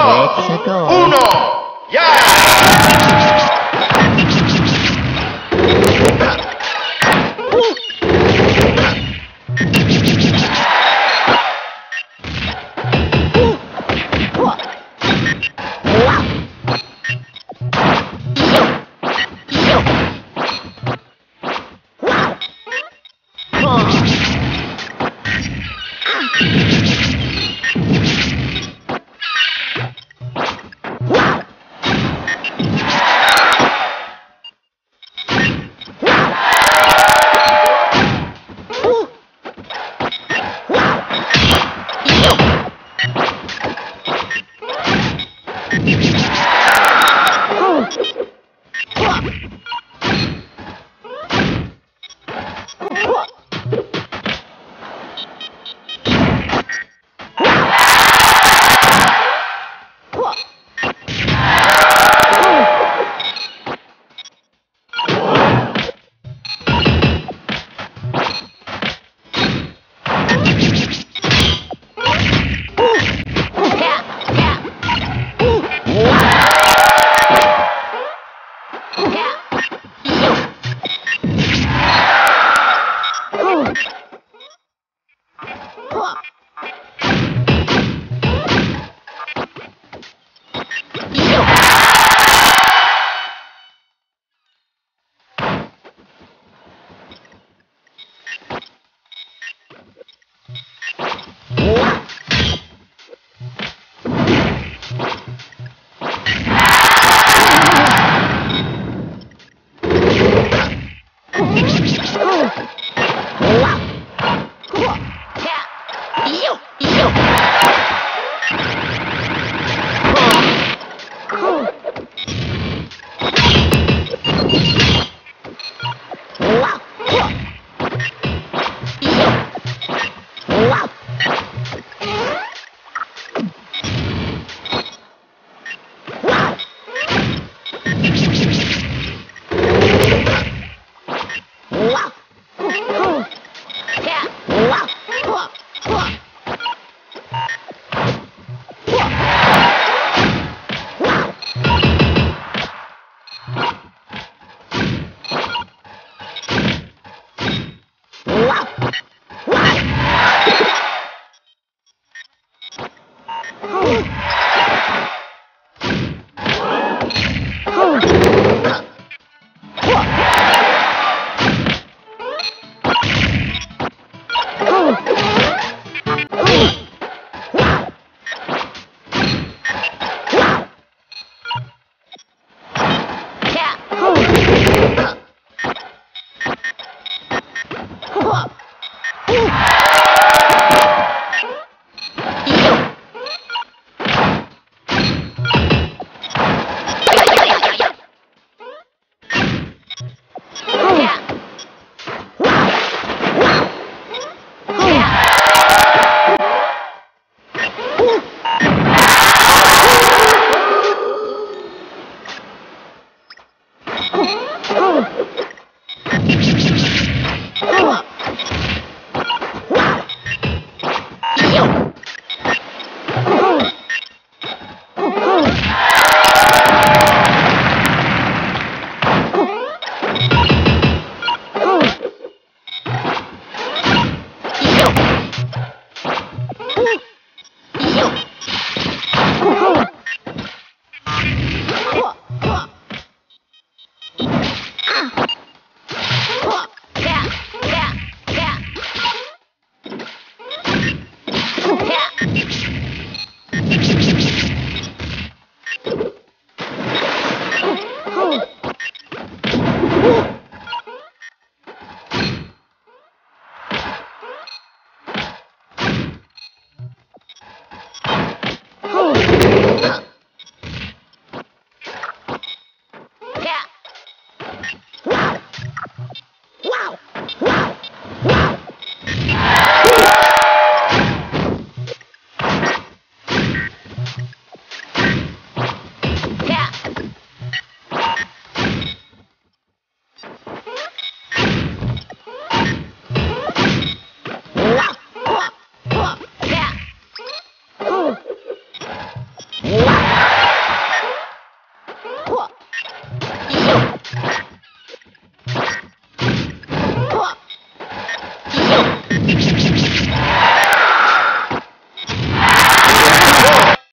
uno, ya. Ha! E eu, eu.